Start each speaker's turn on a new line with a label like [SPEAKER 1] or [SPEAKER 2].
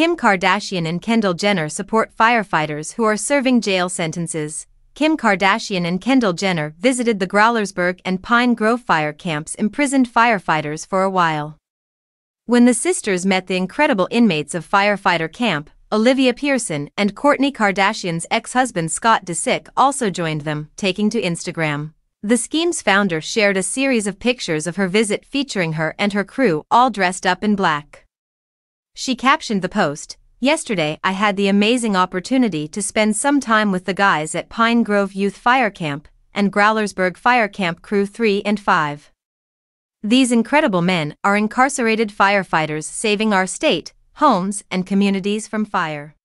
[SPEAKER 1] Kim Kardashian and Kendall Jenner support firefighters who are serving jail sentences. Kim Kardashian and Kendall Jenner visited the Growlersburg and Pine Grove fire camps imprisoned firefighters for a while. When the sisters met the incredible inmates of firefighter camp, Olivia Pierson and Kourtney Kardashian's ex-husband Scott Disick also joined them, taking to Instagram. The SKIMS founder shared a series of pictures of her visit featuring her and her crew all dressed up in black. She captioned the post, Yesterday I had the amazing opportunity to spend some time with the guys at Pine Grove Youth Fire Camp and Growlersburg Fire Camp Crew 3 and 5. These incredible men are incarcerated firefighters saving our state, homes, and communities from fire.